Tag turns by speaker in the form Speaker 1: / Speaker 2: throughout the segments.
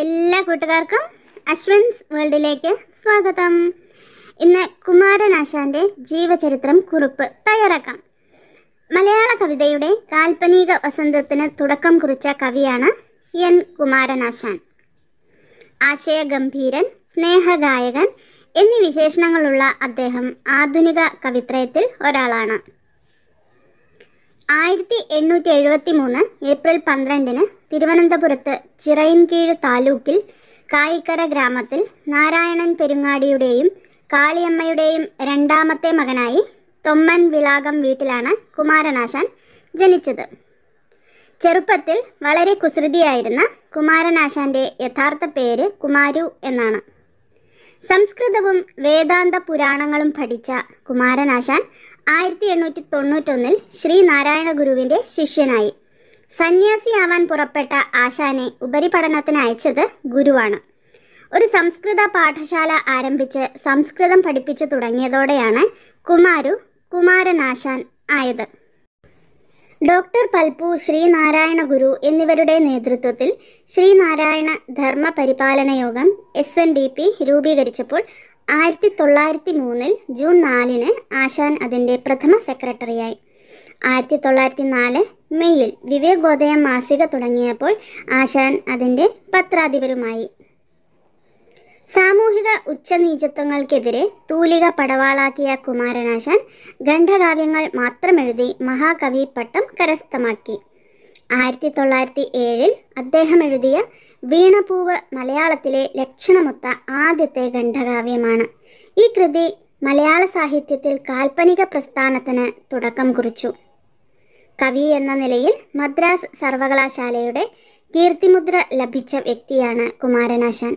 Speaker 1: എല്ലാ കൂട്ടുകാർക്കും അശ്വൻസ് വേൾഡിലേക്ക് സ്വാഗതം. ഇന്ന് കുമാരനാശാന്റെ ജീവചരിത്രം കുറിപ്പ് തയ്യാറാക്കാം. മലയാള കവിതയുടെ കാൽപ്പനിക വസന്തത്തിന് തുടക്കം കുറിച്ച കവിയാണ് എൻ കുമാരനാശാൻ ആശയഗംഭീരൻ സ്നേഹഗായകൻ എന്നീ വിശേഷണങ്ങളുള്ള അദ്ദേഹം ആധുനിക കവിത്രയത്തിൽ ഒരാളാണ്. ആയിരത്തി എണ്ണൂറ്റി എഴുപത്തി മൂന്ന് ഏപ്രിൽ പന്ത്രണ്ടിന് തിരുവനന്തപുരത്ത് ചിറയിൻകീഴ് താലൂക്കിൽ കായിക്കര ഗ്രാമത്തിൽ നാരായണൻ പെരുങ്ങാടിയുടെയും കാളിയമ്മയുടെയും രണ്ടാമത്തെ മകനായി തൊമ്മൻ വിളാകം വീട്ടിലാണ് കുമാരനാശാൻ ജനിച്ചത്. ചെറുപ്പത്തിൽ വളരെ കുസൃതിയായിരുന്ന കുമാരനാശാന്റെ യഥാർത്ഥ പേര് കുമാരു എന്നാണ്. സംസ്കൃതവും വേദാന്ത പുരാണങ്ങളും പഠിച്ച കുമാരനാശാൻ ആയിരത്തി എണ്ണൂറ്റി തൊണ്ണൂറ്റൊന്നിൽ ശ്രീനാരായണ ഗുരുവിന്റെ ശിഷ്യനായി. സന്യാസിയാവാൻ പുറപ്പെട്ട ആശാനെ ഉപരിപഠനത്തിന് അയച്ചത് ഗുരുവാണ്. ഒരു സംസ്കൃത പാഠശാല ആരംഭിച്ച് സംസ്കൃതം പഠിപ്പിച്ചു തുടങ്ങിയതോടെയാണ് കുമാരു കുമാരനാശാൻ ആയത്. ഡോക്ടർ പൽപു ശ്രീനാരായണ ഗുരു എന്നിവരുടെ നേതൃത്വത്തിൽ Sreenarayana Dharma Paripalana Yogam S N D P രൂപീകരിച്ചപ്പോൾ ആയിരത്തി തൊള്ളായിരത്തി മൂന്നിൽ ജൂൺ നാലിന് ആശാൻ അതിന്റെ പ്രഥമ സെക്രട്ടറിയായി. ആയിരത്തി തൊള്ളായിരത്തി നാല് മെയ്യിൽ വിവേകോദയം മാസിക തുടങ്ങിയപ്പോൾ ആശാൻ അതിന്റെ പത്രാധിപരുമായി സാമൂഹിക ഉച്ചനീചത്വങ്ങൾക്കെതിരെ തൂലിക പടവാളാക്കിയ കുമാരനാശാൻ ഖണ്ഡകാവ്യങ്ങൾ മാത്രമെഴുതി മഹാകവി പട്ടം കരസ്ഥമാക്കി. ആയിരത്തി തൊള്ളായിരത്തി ഏഴിൽ അദ്ദേഹം എഴുതിയ വീണപൂവ് മലയാളത്തിലെ ലക്ഷണമൊത്ത ആദ്യത്തെ ഖണ്ഡകാവ്യമാണ്. ഈ കൃതി മലയാള സാഹിത്യത്തിൽ കാൽപ്പനിക പ്രസ്ഥാനത്തിന് തുടക്കം കുറിച്ചു. കവി എന്ന നിലയിൽ മദ്രാസ് സർവകലാശാലയുടെ കീർത്തിമുദ്ര ലഭിച്ച വ്യക്തിയാണ് കുമാരനാശാൻ.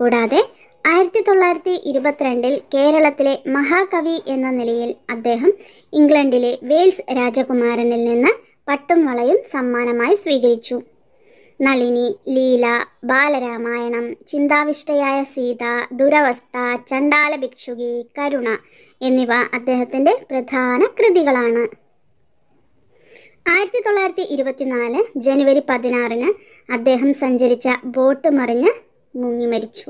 Speaker 1: കൂടാതെ ആയിരത്തി തൊള്ളായിരത്തി ഇരുപത്തിരണ്ടിൽ കേരളത്തിലെ മഹാകവി എന്ന നിലയിൽ അദ്ദേഹം ഇംഗ്ലണ്ടിലെ വെയിൽസ് രാജകുമാരനിൽ നിന്ന് പട്ടും വളയും സമ്മാനമായി സ്വീകരിച്ചു. നളിനി ലീല ബാലരാമായണം ചിന്താവിഷ്ടയായ സീത ദുരവസ്ഥ ചണ്ടാല ഭിക്ഷുകി കരുണ എന്നിവ അദ്ദേഹത്തിന്റെ പ്രധാന കൃതികളാണ്. ആയിരത്തി തൊള്ളായിരത്തി ഇരുപത്തിനാല് ജനുവരി പതിനാറിന് അദ്ദേഹം സഞ്ചരിച്ച ബോട്ട് മറിഞ്ഞ് മുങ്ങി മരിച്ചു.